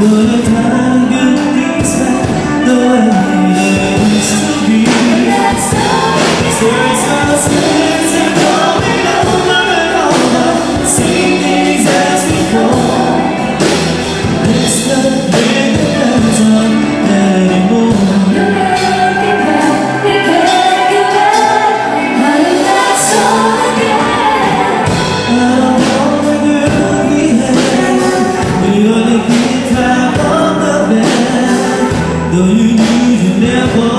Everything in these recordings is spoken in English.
gonna die. 等与你人烈火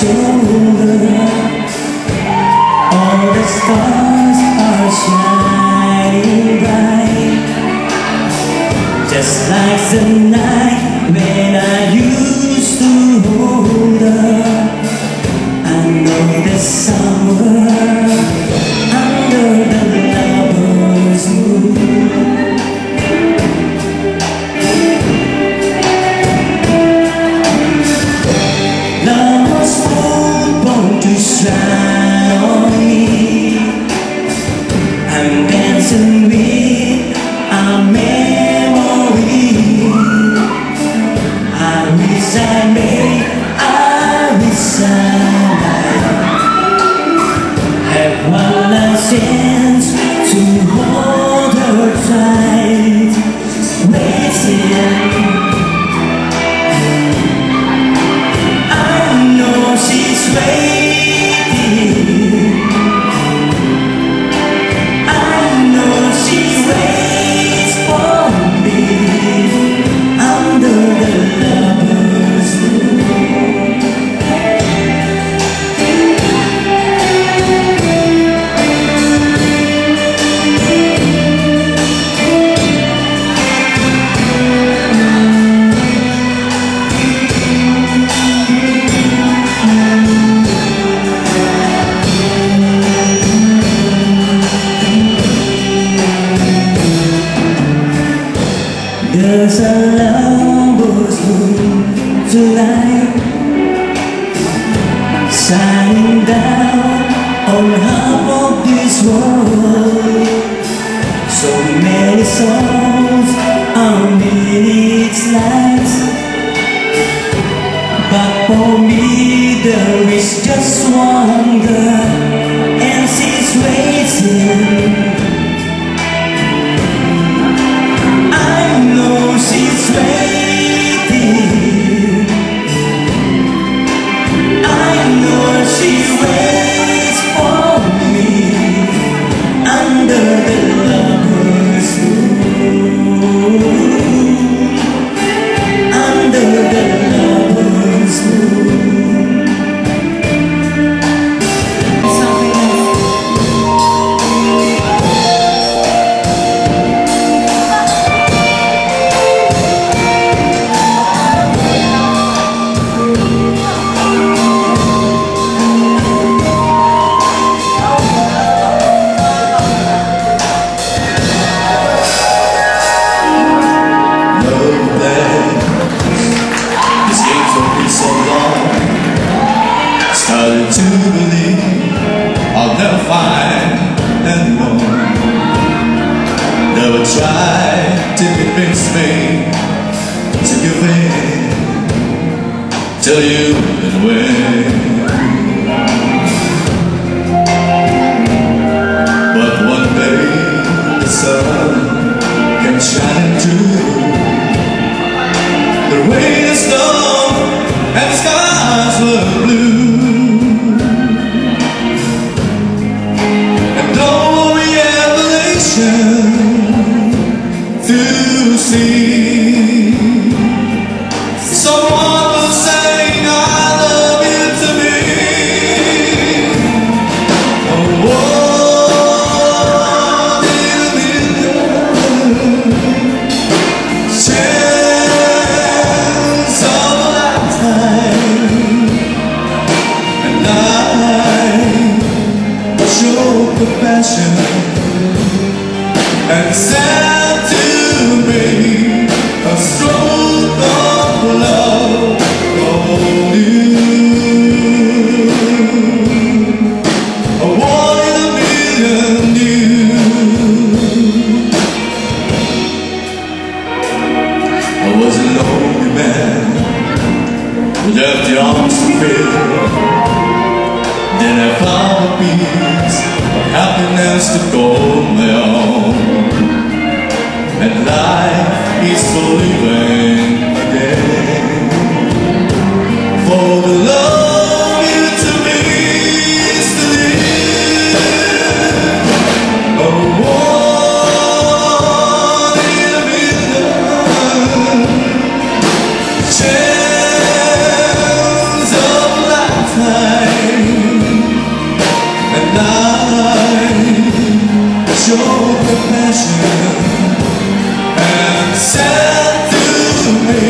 shoulder All the stars are shining bright. Just like the night when I used to hold her I know the sun smile on me I'm dancing with a memory I wish I made I wish I might Have one last chance to There's a lover's room tonight Shining down on half of this world So many songs on minutes like Never try to convince me to give in till you went away. cloud beats of happiness to go own, And life is for living. to me.